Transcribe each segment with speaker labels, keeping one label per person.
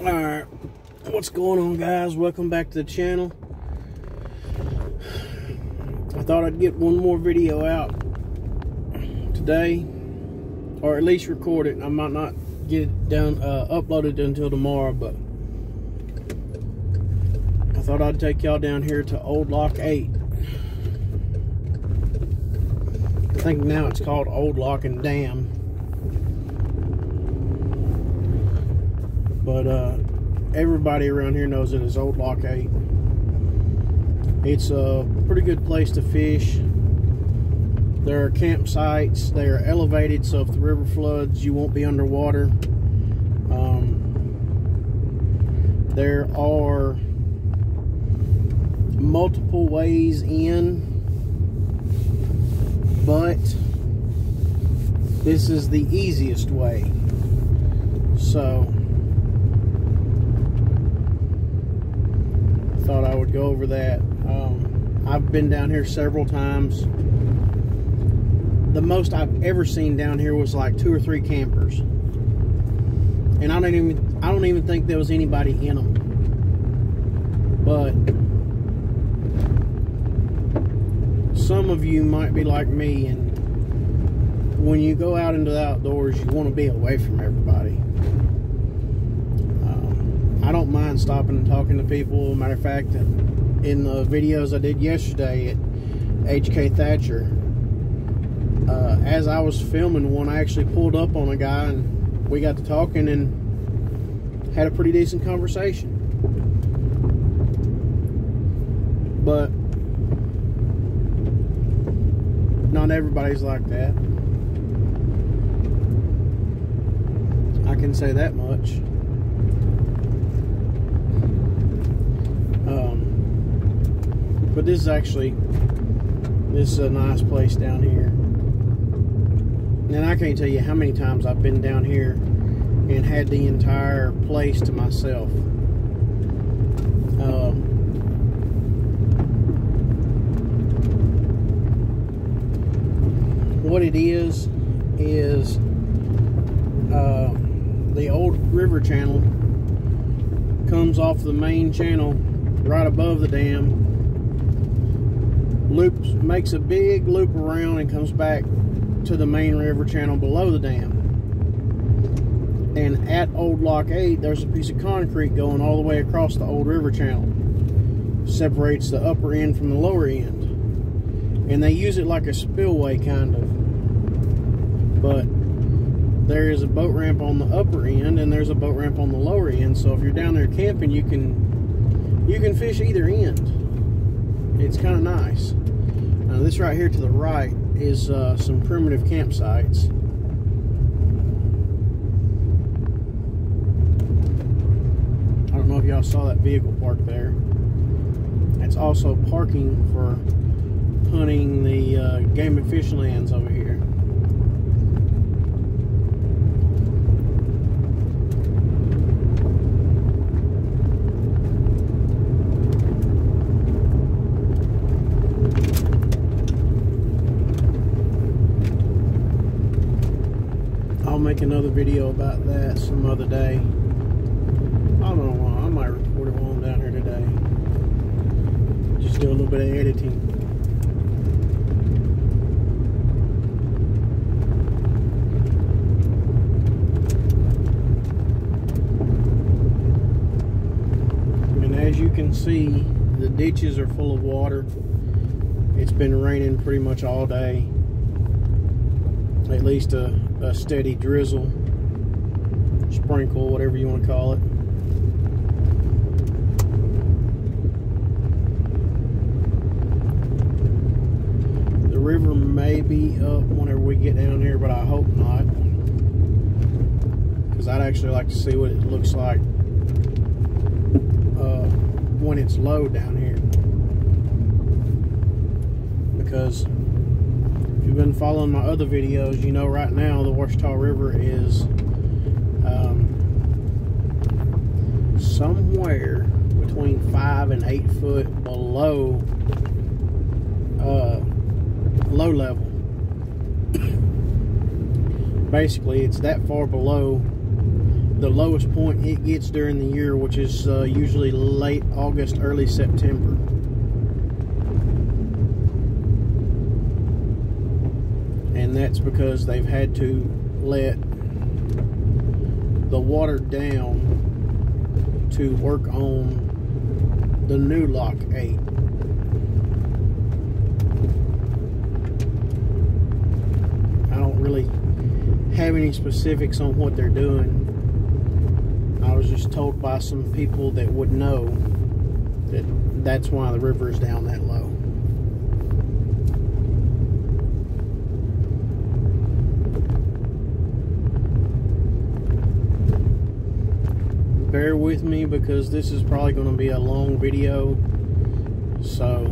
Speaker 1: Alright, what's going on guys? Welcome back to the channel. I thought I'd get one more video out today, or at least record it. I might not get it done, uh, uploaded until tomorrow, but I thought I'd take y'all down here to Old Lock 8. I think now it's called Old Lock and Dam. But uh, everybody around here knows it as Old Lock 8. It's a pretty good place to fish. There are campsites. They are elevated, so if the river floods, you won't be underwater. Um, there are multiple ways in, but this is the easiest way. So, thought I would go over that. Um, I've been down here several times. The most I've ever seen down here was like two or three campers, and I don't even I don't even think there was anybody in them. But some of you might be like me, and when you go out into the outdoors, you want to be away from everybody. I don't mind stopping and talking to people. Matter of fact, in the videos I did yesterday at HK Thatcher, uh, as I was filming one, I actually pulled up on a guy and we got to talking and had a pretty decent conversation. But not everybody's like that. I can say that much. But this is actually, this is a nice place down here. And I can't tell you how many times I've been down here and had the entire place to myself. Um, what it is, is uh, the old river channel comes off the main channel right above the dam loops, makes a big loop around and comes back to the main river channel below the dam. And at Old Lock 8, there's a piece of concrete going all the way across the old river channel. Separates the upper end from the lower end. And they use it like a spillway, kind of. But there is a boat ramp on the upper end and there's a boat ramp on the lower end. So if you're down there camping, you can you can fish either end it's kind of nice. Now this right here to the right is uh, some primitive campsites. I don't know if y'all saw that vehicle parked there. It's also parking for hunting the uh, game and fish lands over here. make another video about that some other day. I don't know, Why. I might record it while I'm down here today. Just do a little bit of editing. And as you can see, the ditches are full of water. It's been raining pretty much all day at least a, a steady drizzle, sprinkle, whatever you want to call it. The river may be up whenever we get down here, but I hope not. Because I'd actually like to see what it looks like uh, when it's low down here. Because if you've been following my other videos, you know right now the Ouachita River is um, somewhere between five and eight foot below uh, low level. Basically, it's that far below the lowest point it gets during the year, which is uh, usually late August, early September. And that's because they've had to let the water down to work on the new Lock 8. I don't really have any specifics on what they're doing. I was just told by some people that would know that that's why the river is down that low. Bear with me because this is probably going to be a long video. So,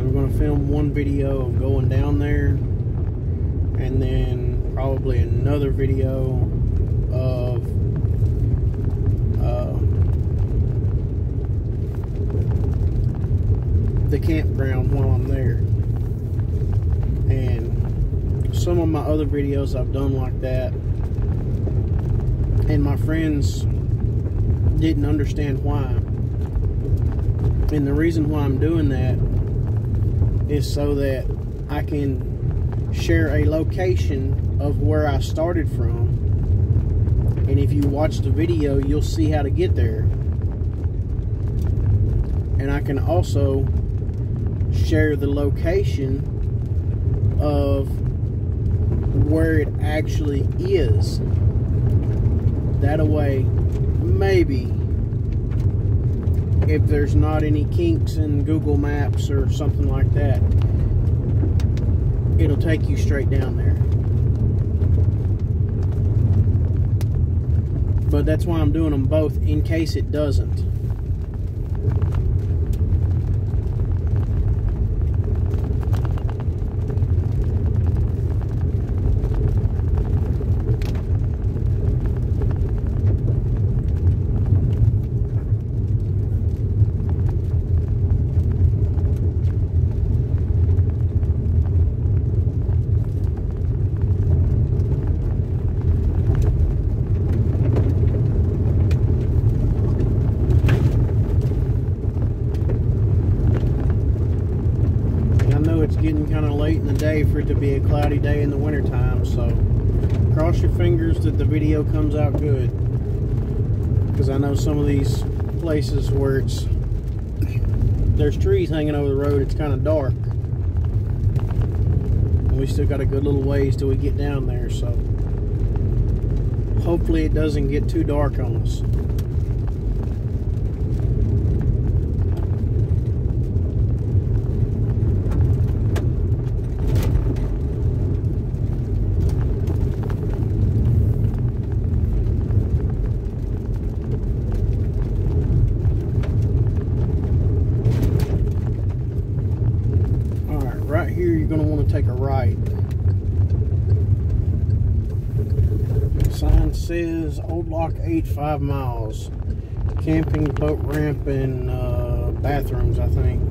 Speaker 1: I'm going to film one video of going down there and then probably another video of uh, the campground while I'm there. And some of my other videos I've done like that, and my friends didn't understand why. And the reason why I'm doing that is so that I can share a location of where I started from. And if you watch the video, you'll see how to get there. And I can also share the location of where it actually is. That way, maybe if there's not any kinks in Google Maps or something like that, it'll take you straight down there. But that's why I'm doing them both in case it doesn't. getting kind of late in the day for it to be a cloudy day in the wintertime, so cross your fingers that the video comes out good. Because I know some of these places where it's there's trees hanging over the road, it's kind of dark. And we still got a good little ways till we get down there, so hopefully it doesn't get too dark on us. you're going to want to take a right. Sign Old Lock 8, 5 miles. Camping, boat ramp, and uh, bathrooms, I think.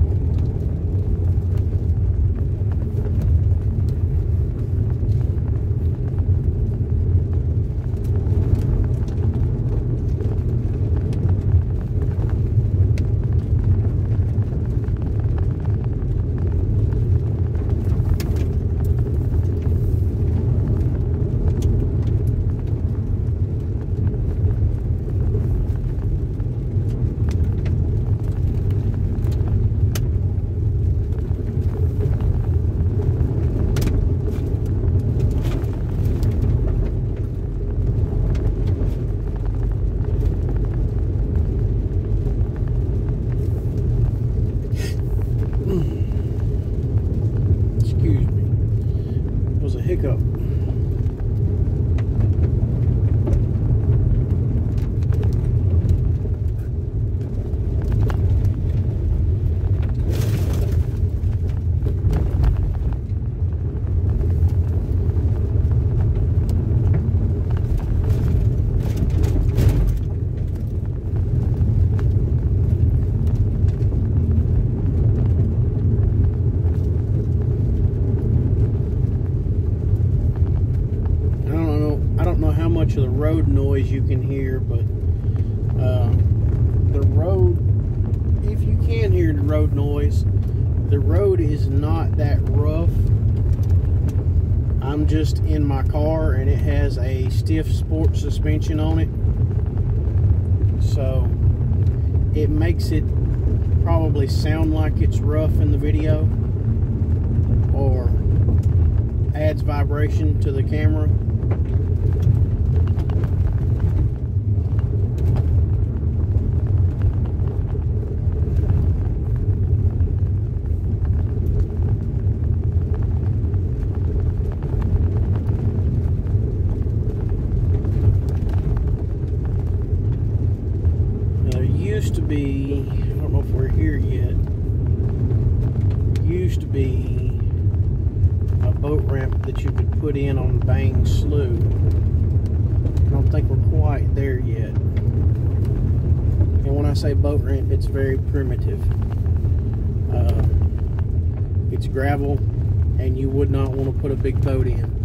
Speaker 1: I'm just in my car and it has a stiff sport suspension on it. So it makes it probably sound like it's rough in the video or adds vibration to the camera. Now, there used to be, I don't know if we're here yet, used to be a boat ramp that you could put in on Bang Slough. I don't think we're quite there yet. And when I say boat ramp, it's very primitive. Uh, it's gravel, and you would not want to put a big boat in.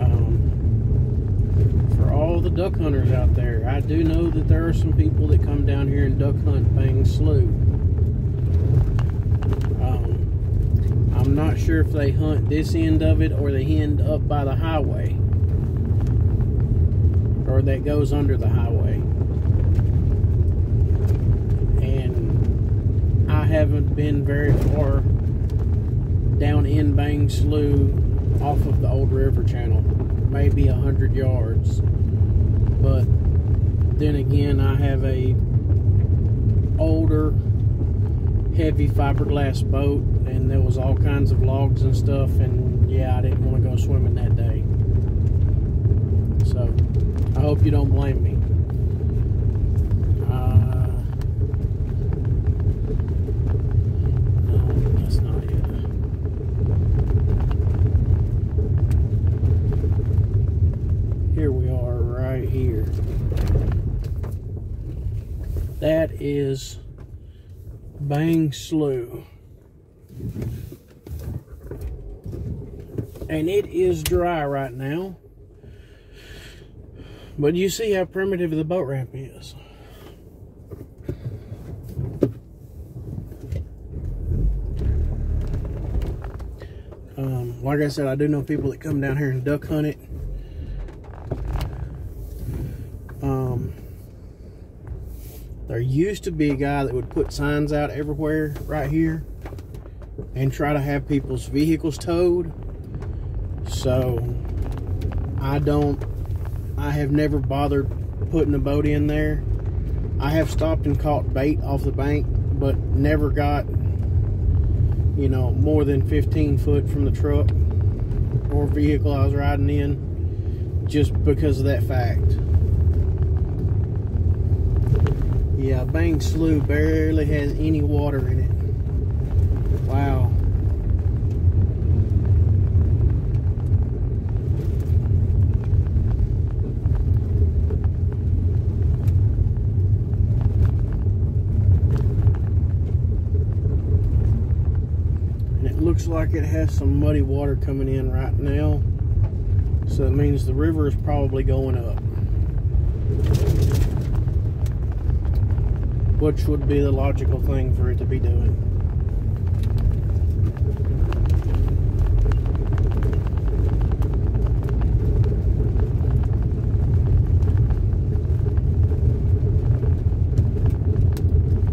Speaker 1: Um, for all the duck hunters out there, I do know that there are some people that come down here and duck hunt Bang Slough. Um, I'm not sure if they hunt this end of it or the end up by the highway, or that goes under the highway. And I haven't been very far down in Bang Slough off of the old river channel, maybe a hundred yards. But then again, I have a older, heavy fiberglass boat, and there was all kinds of logs and stuff, and yeah, I didn't want to go swimming that day. So I hope you don't blame me. Uh, no, that's not it. Here we are, right here. That is Bang Slough. And it is dry right now. But you see how primitive the boat ramp is. Um, like I said, I do know people that come down here and duck hunt it. Um, there used to be a guy that would put signs out everywhere right here and try to have people's vehicles towed. So I don't, I have never bothered putting a boat in there. I have stopped and caught bait off the bank, but never got, you know, more than 15 foot from the truck or vehicle I was riding in just because of that fact. Yeah, Bang Slough barely has any water in it. Wow. And it looks like it has some muddy water coming in right now. So it means the river is probably going up. Which would be the logical thing for it to be doing.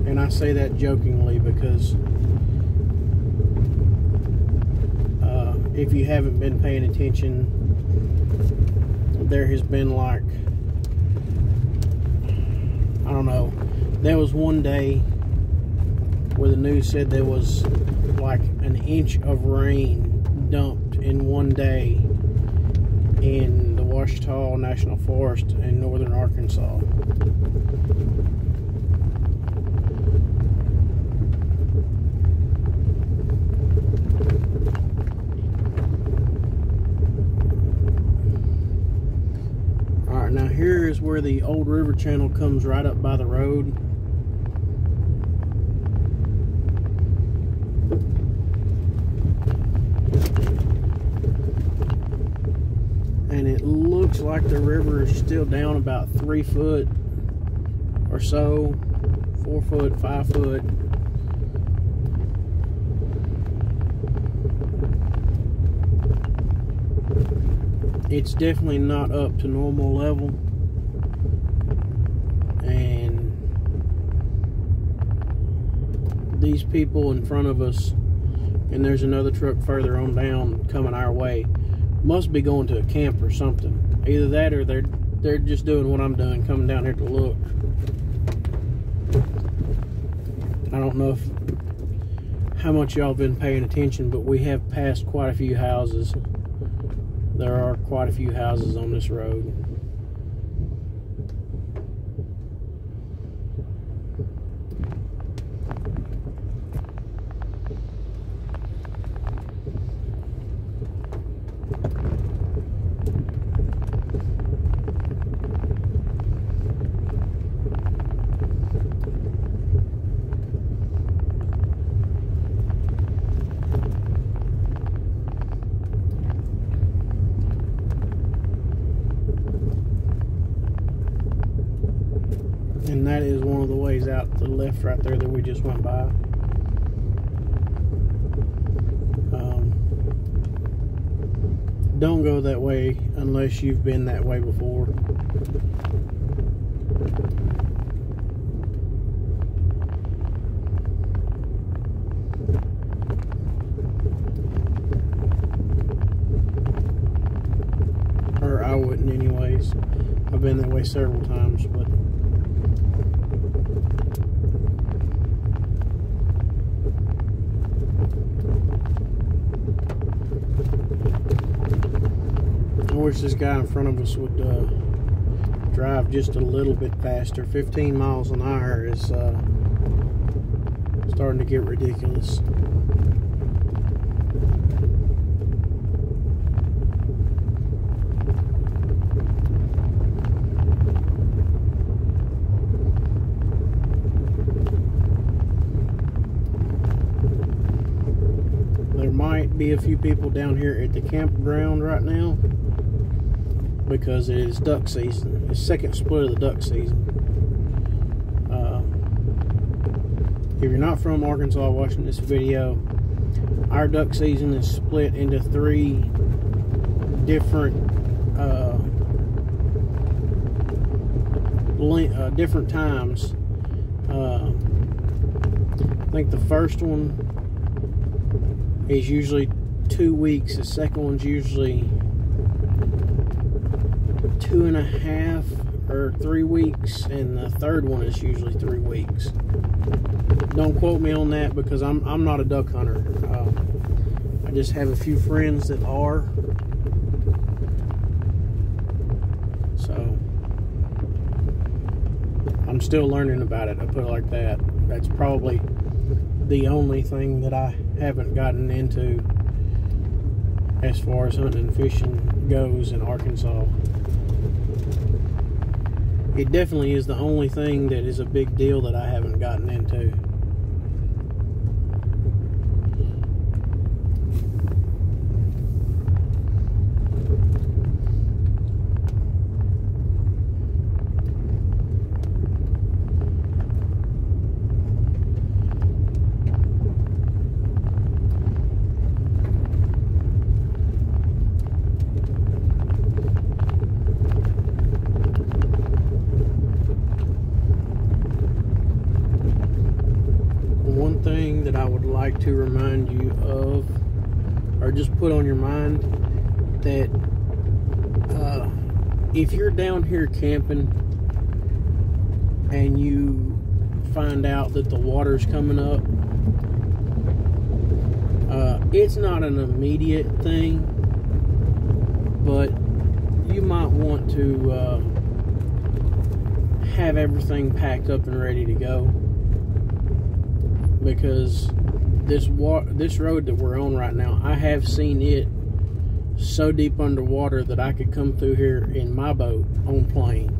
Speaker 1: And I say that jokingly because uh, if you haven't been paying attention, there has been like, I don't know, there was one day where the news said there was like an inch of rain dumped in one day in the Ouachita National Forest in northern Arkansas. All right, now here is where the old river channel comes right up by the road. And it looks like the river is still down about three foot or so, four foot, five foot. it's definitely not up to normal level and these people in front of us and there's another truck further on down coming our way must be going to a camp or something either that or they're they're just doing what I'm doing coming down here to look I don't know if how much y'all been paying attention but we have passed quite a few houses there are quite a few houses on this road. And that is out to the left right there that we just went by. Um, don't go that way unless you've been that way before. Or I wouldn't anyways. I've been that way several times, but This guy in front of us would uh, drive just a little bit faster. 15 miles an hour is uh, starting to get ridiculous. There might be a few people down here at the campground right now because it is duck season. It's second split of the duck season. Uh, if you're not from Arkansas watching this video, our duck season is split into three different uh, uh, different times. Uh, I think the first one is usually two weeks. The second one's usually two and a half or three weeks, and the third one is usually three weeks. Don't quote me on that because I'm I'm not a duck hunter. Uh, I just have a few friends that are. So I'm still learning about it. I put it like that. That's probably the only thing that I haven't gotten into as far as hunting and fishing goes in Arkansas. It definitely is the only thing that is a big deal that I haven't gotten into. One thing that I would like to remind you of, or just put on your mind, that uh, if you're down here camping and you find out that the water's coming up, uh, it's not an immediate thing, but you might want to uh, have everything packed up and ready to go because this wa- this road that we're on right now, I have seen it so deep underwater that I could come through here in my boat on plane.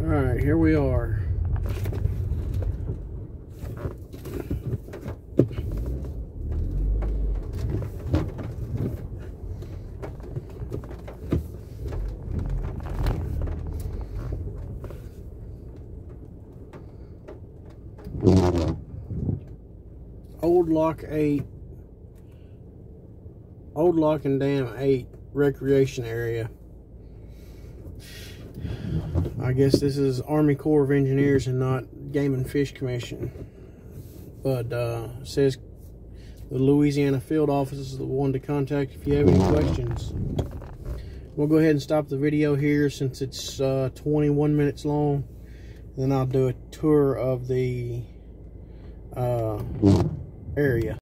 Speaker 1: Alright, here we are. Old Lock 8 Old Lock and Dam 8 recreation area. I guess this is Army Corps of Engineers and not Game and Fish Commission. But uh, says the Louisiana Field Office is the one to contact if you have any questions. We'll go ahead and stop the video here since it's uh, 21 minutes long. Then I'll do a tour of the uh, area.